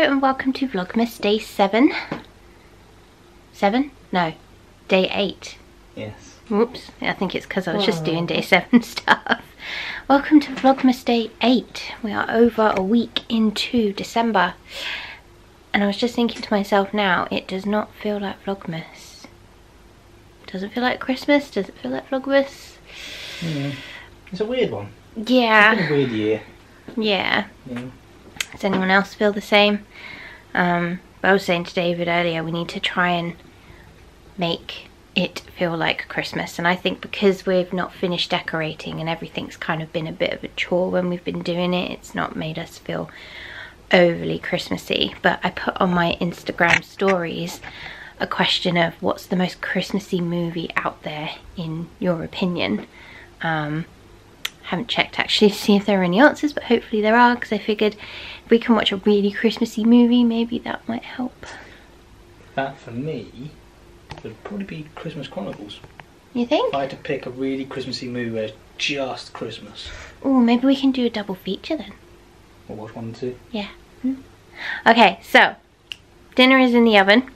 and welcome to Vlogmas Day 7. 7? No, Day 8. Yes. Whoops, I think it's because I was just doing oh. Day 7 stuff. Welcome to Vlogmas Day 8. We are over a week into December. And I was just thinking to myself now, it does not feel like Vlogmas. Does it feel like Christmas? Does it feel like Vlogmas? Yeah. It's a weird one. It's been Yeah, a weird year. yeah. Yeah. Does anyone else feel the same? Um, I was saying to David earlier, we need to try and make it feel like Christmas. And I think because we've not finished decorating and everything's kind of been a bit of a chore when we've been doing it, it's not made us feel overly Christmassy. But I put on my Instagram stories a question of what's the most Christmassy movie out there in your opinion. Um, haven't checked actually to see if there are any answers, but hopefully there are because I figured if we can watch a really Christmassy movie, maybe that might help. That for me would probably be Christmas Chronicles. You think? If I had to pick a really Christmassy movie where it's just Christmas. Oh, maybe we can do a double feature then. Or watch one and two. Yeah. Hmm. Okay, so dinner is in the oven.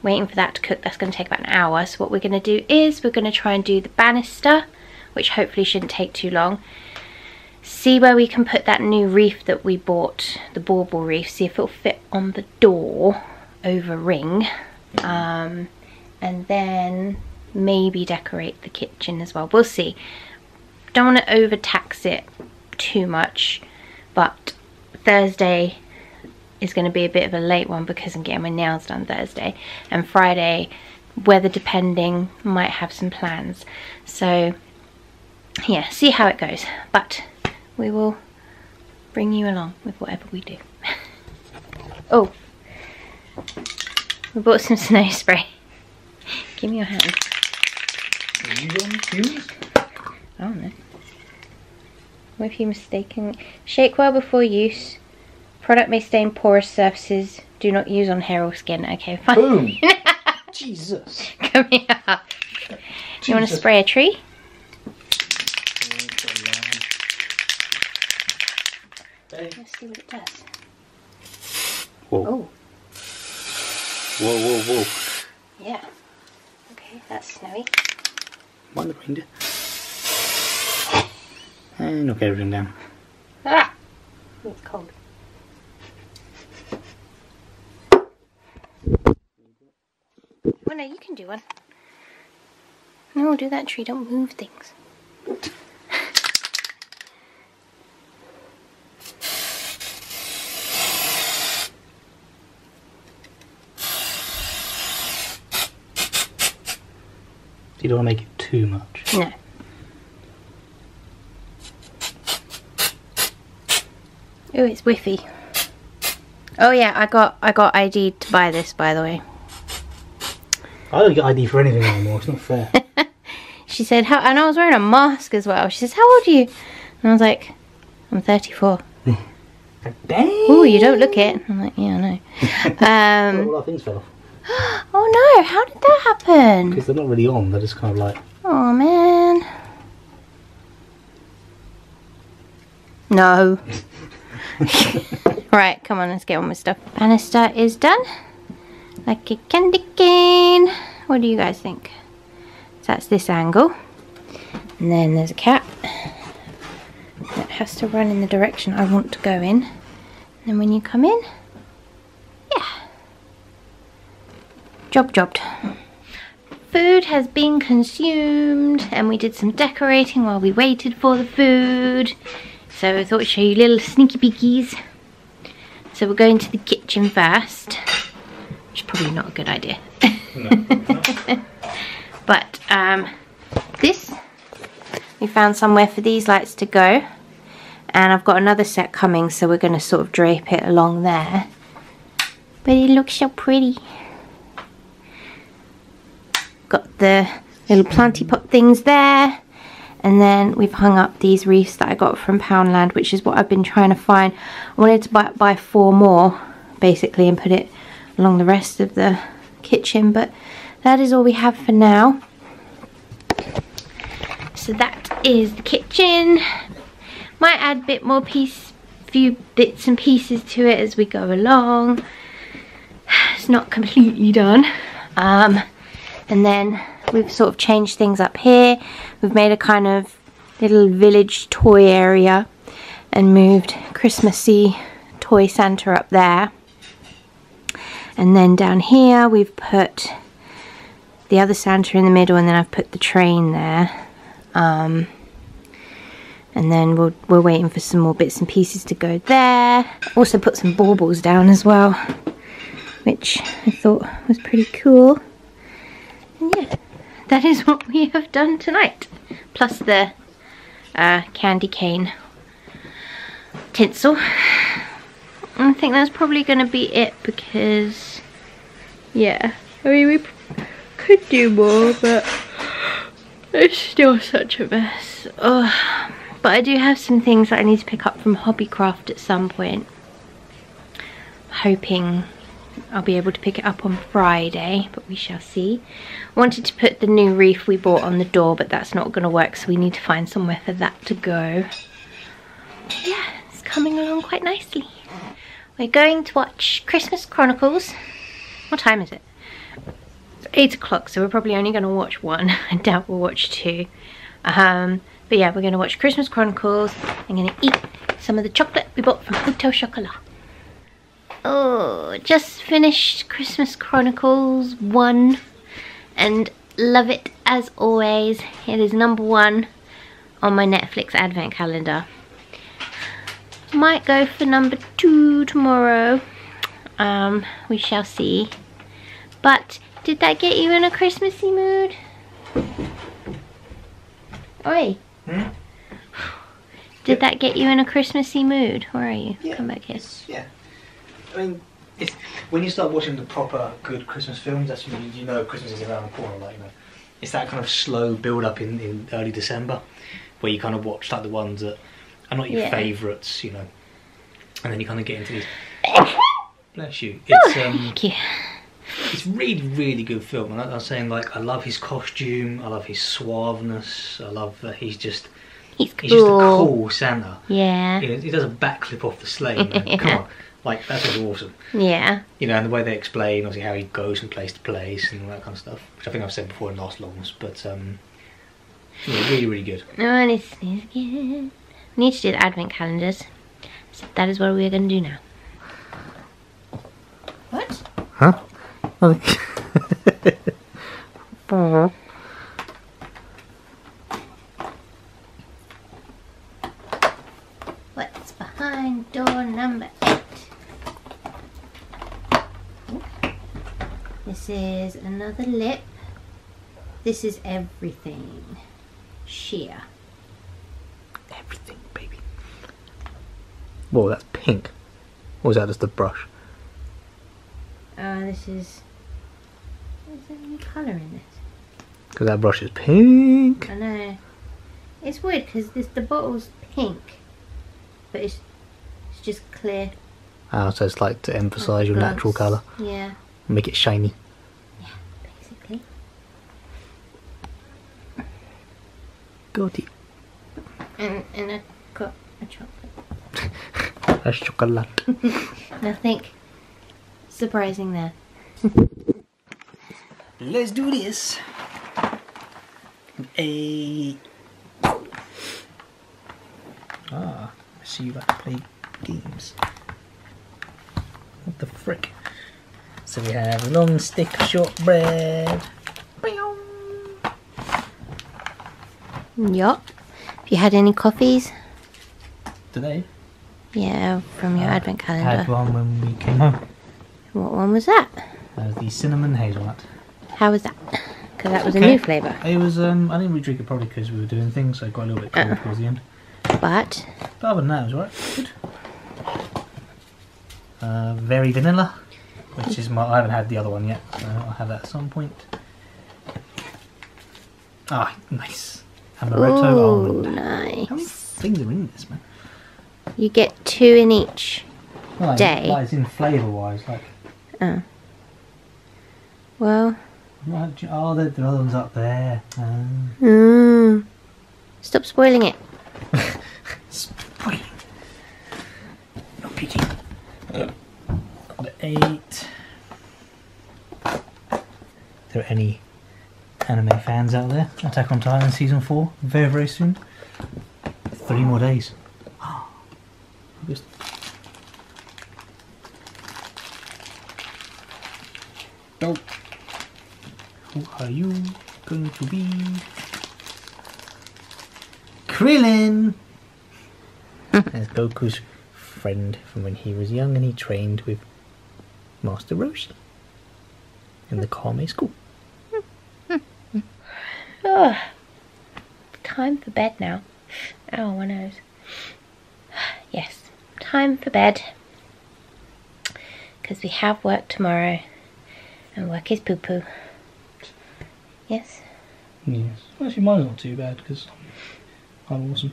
Waiting for that to cook. That's going to take about an hour. So what we're going to do is we're going to try and do the banister, which hopefully shouldn't take too long. See where we can put that new reef that we bought, the bauble reef. See if it'll fit on the door over ring. Um, and then maybe decorate the kitchen as well. We'll see. Don't want to overtax it too much, but Thursday is going to be a bit of a late one because I'm getting my nails done Thursday, and Friday, weather depending, might have some plans. So, yeah, see how it goes. But we will bring you along with whatever we do. oh, we bought some snow spray. Give me your hand. Are you on use? Oh, I don't know. What if you mistaken? Shake well before use. Product may stain porous surfaces. Do not use on hair or skin. Okay, fine. Boom! Jesus. Come here. You want to spray a tree? Hey. Let's see what it does. Whoa. Oh, Whoa, whoa, whoa. yeah. Okay, that's snowy. The reindeer. And knock everything down. Ah! It's cold. Well, no, you can do one. No, do that tree. Don't move things. You don't want to make it too much. No. Oh, it's whiffy. Oh yeah, I got I got ID to buy this by the way. I don't get ID for anything anymore. It's not fair. She said, "How?" And I was wearing a mask as well. She says, "How old are you?" And I was like, "I'm 34." Dang! Oh, you don't look it. I'm like, "Yeah, I know." Um, things fell off. oh no! How did that happen? Because they're not really on. They're just kind of like. Oh man. No. right, come on, let's get on with stuff. Banister is done. Like a candy cane. What do you guys think? So that's this angle. And then there's a cap. That has to run in the direction I want to go in. And then when you come in, Job jobbed food has been consumed and we did some decorating while we waited for the food. So I thought I'd show you little sneaky peekies. So we're going to the kitchen first, which is probably not a good idea. but um, this, we found somewhere for these lights to go. And I've got another set coming, so we're going to sort of drape it along there. But it looks so pretty got the little planty pot things there and then we've hung up these wreaths that I got from Poundland which is what I've been trying to find I wanted to buy, buy four more basically and put it along the rest of the kitchen but that is all we have for now so that is the kitchen might add a bit more piece few bits and pieces to it as we go along. It's not completely done. Um, and then we've sort of changed things up here. We've made a kind of little village toy area and moved Christmassy toy Santa up there. And then down here we've put the other Santa in the middle and then I've put the train there. Um, and then we'll, we're waiting for some more bits and pieces to go there. Also put some baubles down as well, which I thought was pretty cool. That is what we have done tonight. Plus the uh, candy cane tinsel. I think that's probably going to be it because, yeah, I mean we could do more, but it's still such a mess. Oh, but I do have some things that I need to pick up from Hobbycraft at some point. Hoping I'll be able to pick it up on Friday, but we shall see. Wanted to put the new wreath we bought on the door, but that's not going to work, so we need to find somewhere for that to go. Yeah, it's coming along quite nicely. We're going to watch Christmas Chronicles. What time is it? It's 8 o'clock, so we're probably only going to watch one. I doubt we'll watch two. Um, but yeah, we're going to watch Christmas Chronicles. I'm going to eat some of the chocolate we bought from Hotel Chocolat. Oh, just finished Christmas Chronicles 1 and love it as always. It is number one on my Netflix advent calendar. Might go for number two tomorrow. Um, we shall see. But did that get you in a Christmassy mood? Oi. Hmm? Did that get you in a Christmassy mood? Where are you? Yeah. Come back here. Yeah. I mean, it's, when you start watching the proper good Christmas films, that's when you, you know Christmas is around the corner. Like, you know, it's that kind of slow build up in, in early December, where you kind of watch like the ones that are not your Yeah. favourites, you know, and then you kind of get into these. Bless you. Oh, It's um, thank you. it's really really good film, and I, I was saying like I love his costume, I love his suaveness, I love that he's just He's cool. he's just a cool Santa. Yeah. You know, he does a backflip off the sleigh. You know, Come on, like that's just awesome. Yeah. You know, and the way they explain obviously how he goes from place to place and all that kind of stuff, which I think I've said before in last longs, but um, yeah, really really good. No one is sneeze again. We need to do the advent calendars. So that is what we're going to do now. What? Huh? What's behind door number eight? This is another lip. This is everything. Sheer. Everything, baby. Whoa, that's pink. Or was that just a brush? Uh, this is. Is there any colour in this? Because that brush is pink. I know. It's weird because the bottle's pink, but it's just clear. Oh, so it's like to emphasise your natural colour, Yeah, make it shiny. Yeah, basically. Got it. And and I got a chocolate. That's chocolate. Nothing surprising there. Let's do this. A. Ah, I see you like to play games. What the frick? So we have long stick shortbread. Yup. Have you had any coffees? Today, Yeah, from your Uh, advent calendar. I had one when we came home. What one was that? That was the cinnamon hazelnut. How was that? Because that was a new flavour. It was. Um, I didn't really drink it probably because we were doing things, so it got a little bit cold Uh. towards the end. But But other than that, it was alright. Good. Uh, very vanilla, which is my. I haven't had the other one yet. So I'll have that at some point. Ah, nice. Amaretto Ooh, almond. nice. How many things are in this, man? You get two in each. Like, Day. Like it's in flavour wise, like. Oh. Well, Right, oh, the, the other one's up there. Um, mm, stop spoiling it. spoiling. Eight. If there are any anime fans out there, Attack on Titan season four, very very soon. Three more days. August. Nope. Who are you going to be? Krillin! That's Goku's friend from when he was young and he trained with Master Roshi in the Kame school. Ugh. Time for bed now. Oh, my nose. Yes, time for bed. Because we have work tomorrow. And work is poo poo. Yes? Yes. Well, actually, mine's not too bad because I'm awesome.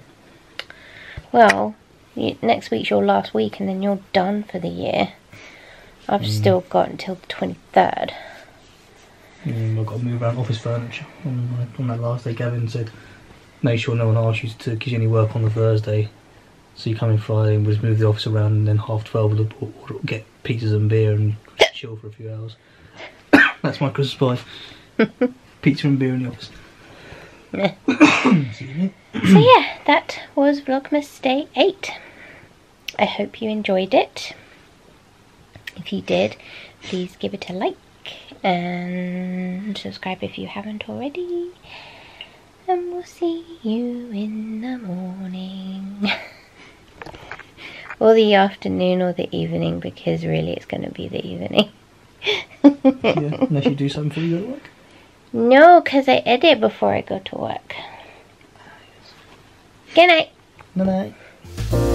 Well, you, next week's your last week and then you're done for the year. I've still got until the 23rd. Mm, I've got to move around office furniture. On, my, on that last day, Gavin said, make sure no one asks you to give you any work on the Thursday. So you come in Friday and we'll just move the office around and then half 12 we'll, we'll, we'll get pizzas and beer and chill for a few hours. That's my Christmas pie. Pizza and beer in the office. So yeah, that was Vlogmas Day 8. I hope you enjoyed it. If you did, please give it a like and subscribe if you haven't already. And we'll see you in the morning. or the afternoon or the evening because really it's going to be the evening. Yeah, unless you do something for you at work. No, because I edit before I go to work. Ah, Good night. No, no.